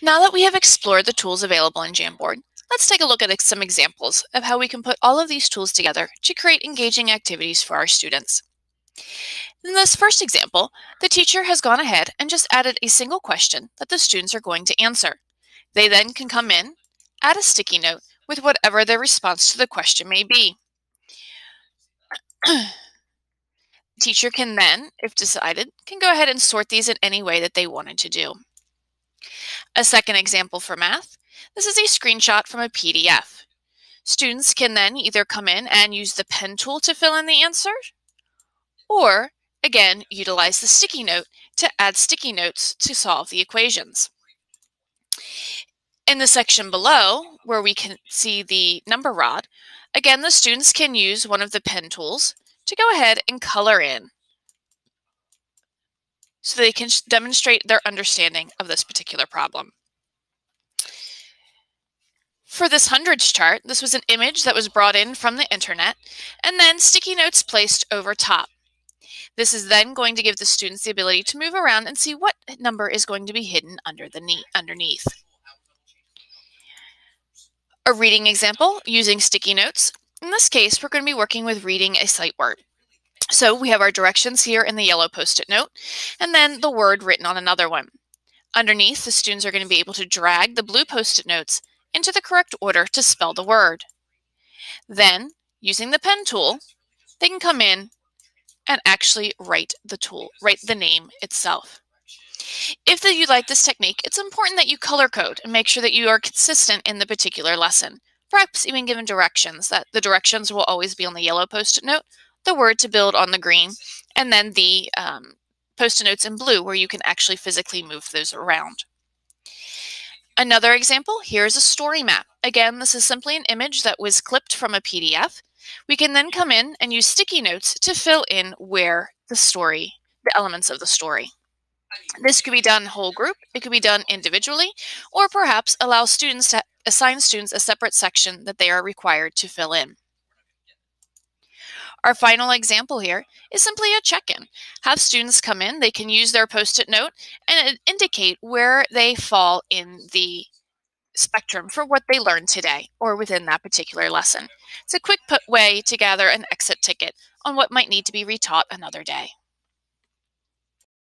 Now that we have explored the tools available in Jamboard, let's take a look at some examples of how we can put all of these tools together to create engaging activities for our students. In this first example, the teacher has gone ahead and just added a single question that the students are going to answer. They then can come in, add a sticky note with whatever their response to the question may be. The teacher can then, if decided, can go ahead and sort these in any way that they wanted to do. A second example for math, this is a screenshot from a PDF. Students can then either come in and use the pen tool to fill in the answer, or again, utilize the sticky note to add sticky notes to solve the equations. In the section below, where we can see the number rod, again, the students can use one of the pen tools to go ahead and color in so they can demonstrate their understanding of this particular problem. For this hundreds chart, this was an image that was brought in from the internet and then sticky notes placed over top. This is then going to give the students the ability to move around and see what number is going to be hidden under the underneath. A reading example using sticky notes. In this case, we're going to be working with reading a sight word. So we have our directions here in the yellow post-it note, and then the word written on another one. Underneath, the students are going to be able to drag the blue post-it notes into the correct order to spell the word. Then, using the pen tool, they can come in and actually write the tool, write the name itself. If you like this technique, it's important that you color code and make sure that you are consistent in the particular lesson. Perhaps even given directions, that the directions will always be on the yellow post-it note, the word to build on the green, and then the um, post-it notes in blue where you can actually physically move those around. Another example, here's a story map. Again, this is simply an image that was clipped from a PDF. We can then come in and use sticky notes to fill in where the story, the elements of the story. This could be done whole group, it could be done individually, or perhaps allow students to assign students a separate section that they are required to fill in. Our final example here is simply a check-in. Have students come in, they can use their post-it note and indicate where they fall in the spectrum for what they learned today or within that particular lesson. It's a quick way to gather an exit ticket on what might need to be retaught another day.